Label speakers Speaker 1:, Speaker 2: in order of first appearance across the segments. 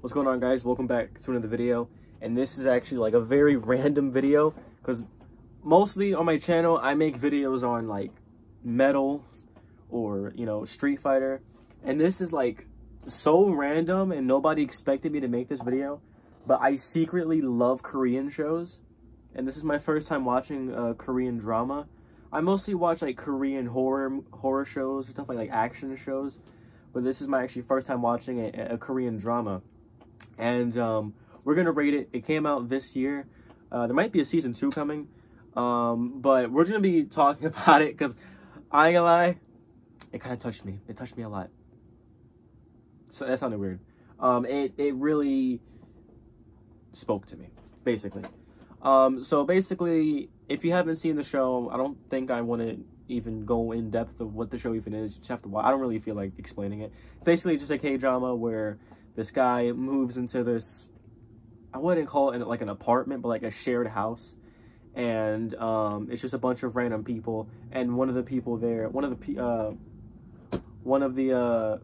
Speaker 1: What's going on guys? Welcome back to another video. And this is actually like a very random video because mostly on my channel I make videos on like metal or you know Street Fighter. And this is like so random and nobody expected me to make this video. But I secretly love Korean shows. And this is my first time watching a Korean drama. I mostly watch like Korean horror horror shows, stuff like like action shows but this is my actually first time watching a, a Korean drama. And um, we're to rate it. It came out this year. Uh, there might be a season two coming. Um, but we're to be talking about it because I ain't gonna lie, it kind of touched me. It touched me a lot. So that sounded weird. Um, it, it really spoke to me, basically. Um, so basically, if you haven't seen the show, I don't think I want to even go in depth of what the show even is. You just have to watch. I don't really feel like explaining it. Basically, just a K drama where this guy moves into this. I wouldn't call it like an apartment, but like a shared house, and um, it's just a bunch of random people. And one of the people there, one of the uh, one of the uh,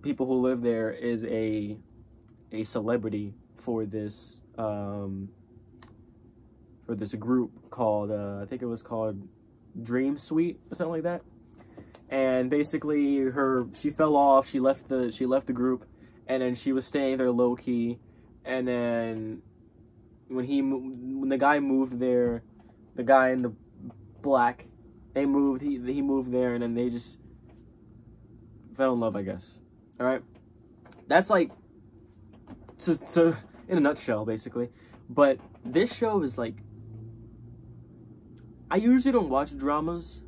Speaker 1: people who live there is a a celebrity for this um, for this group called uh, I think it was called Dream Sweet or something like that. And basically, her she fell off. She left the she left the group, and then she was staying there low key. And then when he when the guy moved there, the guy in the black, they moved. He he moved there, and then they just fell in love. I guess. All right, that's like so to in a nutshell, basically. But this show is like I usually don't watch dramas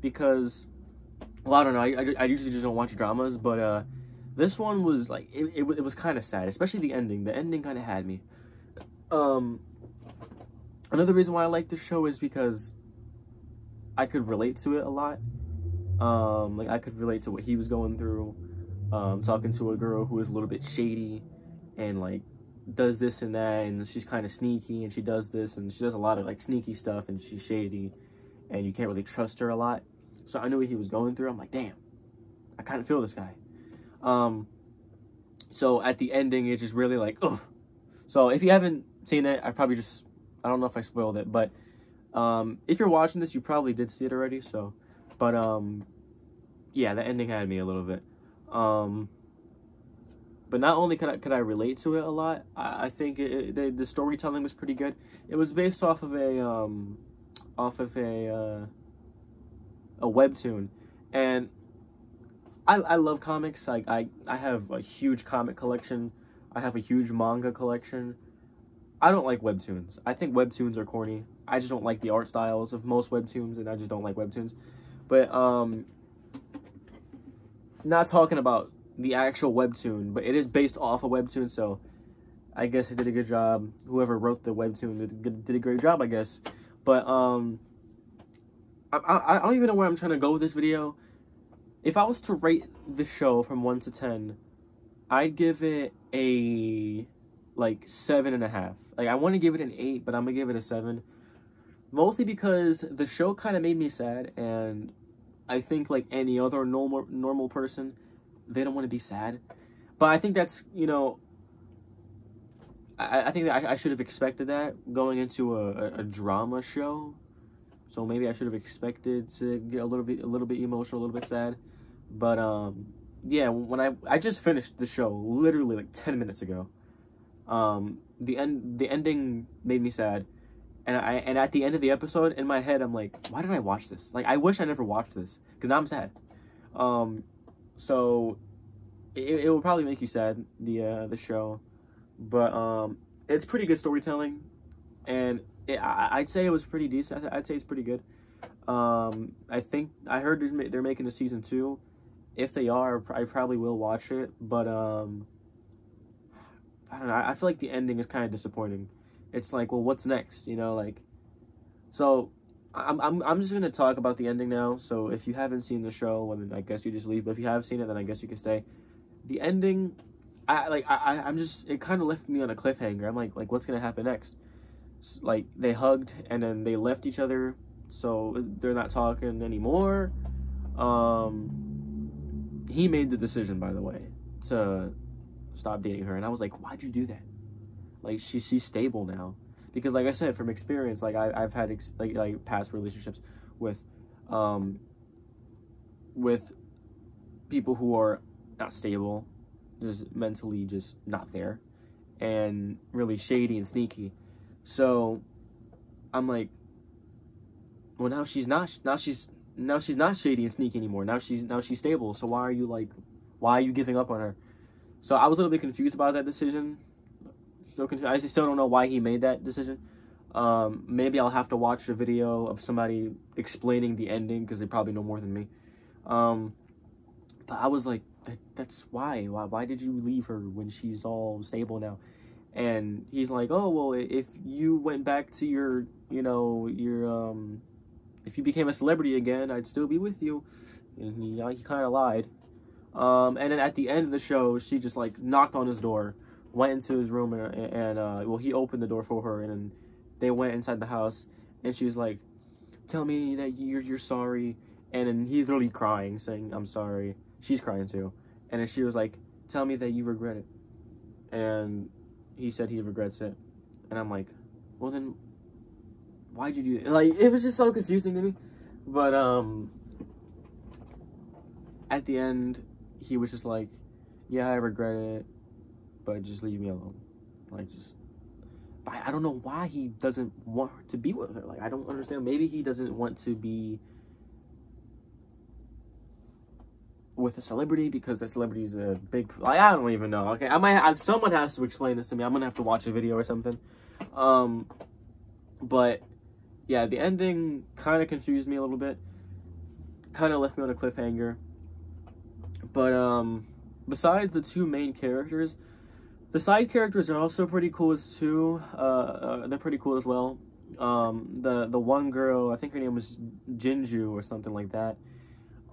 Speaker 1: because, well, I don't know. I, I, I usually just don't watch dramas, but uh, this one was like, it, it, it was kind of sad, especially the ending. The ending kind of had me. Um, another reason why I like this show is because I could relate to it a lot. Um, like I could relate to what he was going through. Um, talking to a girl who is a little bit shady and like does this and that and she's kind of sneaky and she does this and she does a lot of like sneaky stuff and she's shady and you can't really trust her a lot so i knew what he was going through i'm like damn i kind of feel this guy um so at the ending it's just really like oh so if you haven't seen it i probably just i don't know if i spoiled it but um if you're watching this you probably did see it already so. But um yeah the ending had me a little bit. Um but not only could I, could I relate to it a lot, I, I think it, it, the, the storytelling was pretty good. It was based off of a um, off of a uh, a webtoon, and I I love comics. Like I I have a huge comic collection. I have a huge manga collection. I don't like webtoons. I think webtoons are corny. I just don't like the art styles of most webtoons, and I just don't like webtoons. But um, not talking about the actual webtoon, but it is based off a webtoon, so I guess it did a good job. Whoever wrote the webtoon did, did a great job, I guess. But um, I, I, I don't even know where I'm trying to go with this video. If I was to rate the show from 1 to 10, I'd give it a, like, seven and a half. Like, I want to give it an 8, but I'm to give it a 7. Mostly because the show kind of made me sad, and I think, like any other normal, normal person, they don't want to be sad. But I think that's, you know, I, I think that I, I should have expected that going into a, a, a, drama show. So maybe I should have expected to get a little bit a little bit emotional, a little bit sad. But um yeah, when I I just finished the show literally like 10 minutes ago. Um the end the ending made me sad. And I and at the end of the episode in my head I'm like, why did I watch this? Like I wish I never watched this cuz now I'm sad. Um so it, it will probably make you sad the uh, the show, but um, it's pretty good storytelling, and it, I, would say it was pretty decent. I'd say it's pretty good. Um, I think I heard they're making a season two. If they are, I probably will watch it. But um, I don't know. I feel like the ending is kind of disappointing. It's like, well, what's next? You know, like, so I'm, I'm, I'm just going to talk about the ending now. So if you haven't seen the show, well, then I guess you just leave. But if you have seen it, then I guess you can stay. The ending, I like, I, I'm just, it kind of left me on a cliffhanger. I'm like, like, what's to happen next? like, they hugged and then they left each other. So they're not talking anymore. Um, he made the decision, by the way, to stop dating her. And I was like, why'd you do that? Like she she's stable now, because like I said from experience, like I I've had ex- like like past relationships with, um. With people who are not stable, just mentally just not there, and really shady and sneaky. So, I'm like, well now she's not now she's now she's not shady and sneaky anymore. Now she's now she's stable. So why are you like, why are you giving up on her? So I was a little bit confused about that decision. Still confused. I still don't know why he made that decision. Um, maybe I'll have to watch a video of somebody explaining the ending because they probably know more than me. Um, but I was like, that, that's why. Why why did you leave her when she's all stable now? And he's like, oh well, if you went back to your, you know, your um if you became a celebrity again, I'd still be with you. And he, he kind of lied. Um, and then at the end of the show, she just like knocked on his door, went into his room, and, and uh, well, he opened the door for her, and then they went inside the house, and she was like, "Tell me that you're you're sorry," and then he's literally crying, saying, "I'm sorry." She's crying too, and then she was like, "Tell me that you regret it," and he said he regrets it, and I'm like, "Well then, why'd you do it? Like, it was just so confusing to me. But, um, at the end, he was just like, yeah, I regret it, but just leave me alone. Like, just, I don't know why he doesn't want to be with her. Like, I don't understand. Maybe he doesn't want to be with a celebrity because the celebrity is a big, like, I don't even know. Okay, I might, someone has to explain this to me. I'm gonna have to watch a video or something. Um, but yeah, the ending kind of confused me a little bit. Kind of left me on a cliffhanger. But um, besides the two main characters, the side characters are also pretty cool as too. Uh, uh, they're pretty cool as well. Um, the the one girl, I think her name was Jinju or something like that.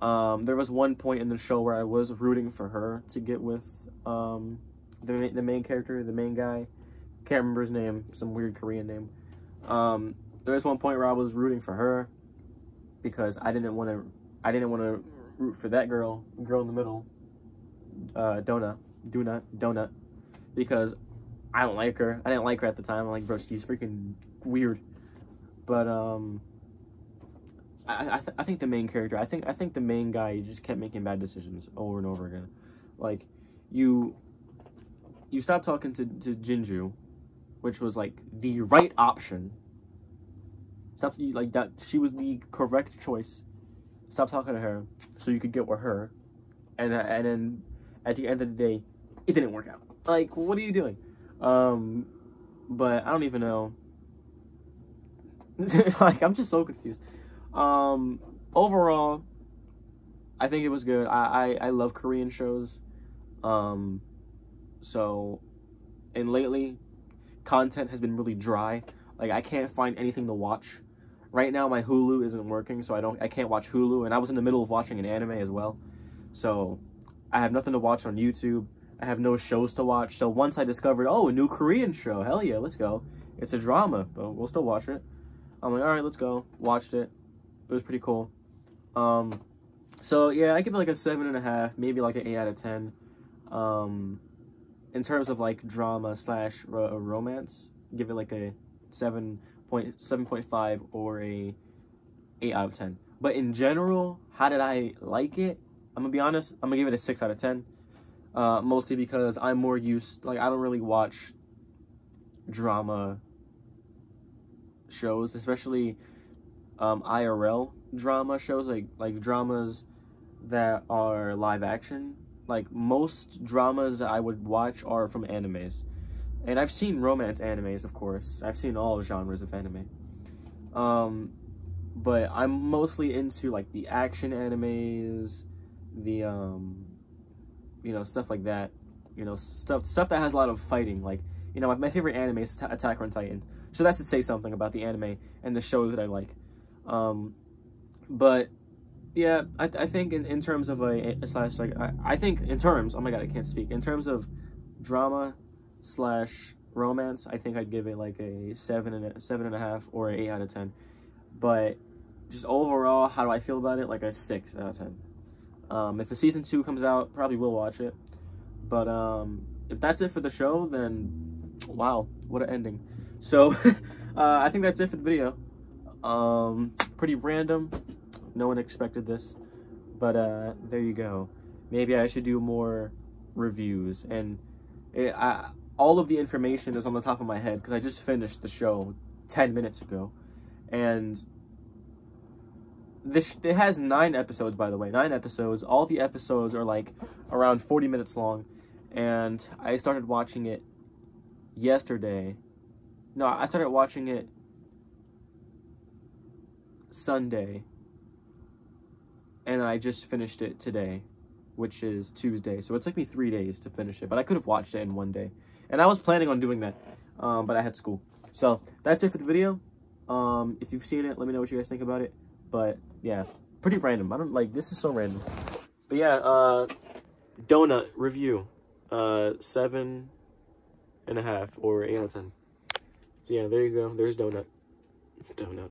Speaker 1: Um, there was one point in the show where I was rooting for her to get with um, the the main character, the main guy. Can't remember his name, some weird Korean name. Um, there was one point where I was rooting for her because I didn't want to I didn't want to root for that girl, girl in the middle, uh, Doona, Doona, Doona, because I don't like her. I didn't like her at the time. I'm like, bro, she's freaking weird. But um, I I, th I think the main character, I think I think the main guy just kept making bad decisions over and over again. Like you, you stopped talking to to Jinju, which was like the right option Stop like that. She was the correct choice. Stop talking to her so you could get with her, and and then at the end of the day, it didn't work out. Like, what are you doing? Um, but I don't even know. like, I'm just so confused. Um, overall, I think it was good. I, I, I love Korean shows. Um, so, and lately, content has been really dry. Like, I can't find anything to watch. Right now my Hulu isn't working, so I don't I can't watch Hulu, and I was in the middle of watching an anime as well. So I have nothing to watch on YouTube. I have no shows to watch. So once I discovered, oh, a new Korean show, hell yeah, let's go. It's a drama, but we'll still watch it. I'm like, all right, let's go. Watched it. It was pretty cool. Um, so yeah, I give it like a seven and a half, maybe like an eight out of ten. Um, in terms of like drama slash ro romance, give it like a seven 7.5 or a 8 out of 10. But in general, how did I like it? I'm gonna be honest, I'm gonna give it a 6 out of 10. Uh, mostly because I'm more used, like, I don't really watch drama shows, especially um, IRL drama shows, like, like dramas that are live action. Like, most dramas that I would watch are from animes. And I've seen romance animes, of course. I've seen all genres of anime. Um, but I'm mostly into like the action animes, the um, you know stuff like that. You know stuff stuff that has a lot of fighting. Like you know my, my favorite anime is Attack on Titan. So that's to say something about the anime and the shows that I like. Um, but yeah, I, I think in, in terms of a, a slash like I, I think in terms oh my god I can't speak in terms of drama slash romance, I think I'd give it like a seven and a seven and a half or an eight out of ten. But just overall, how do I feel about it? Like a six out of ten. Um, if the season two comes out, probably will watch it. But um, if that's it for the show, then wow, what an ending. So uh, I think that's it for the video. Um, pretty random. No one expected this, but uh, there you go. Maybe I should do more reviews and it, I, all of the information is on the top of my head because I just finished the show 10 minutes ago. And this it has nine episodes by the way. Nine episodes. All the episodes are like around 40 minutes long. And i started watching it yesterday. No i started watching it sunday. And i just finished it today which is tuesday. So it took me three days to finish it. But i could have watched it in one day and i was planning on doing that um, but i had school so that's it for the video um, if you've seen it let me know what you guys think about it but yeah, pretty random. I don't like this is so random. But yeah, uh Doona review. Uh seven and a half or eight out of ten. So yeah, there you go. There's Doona. Doona.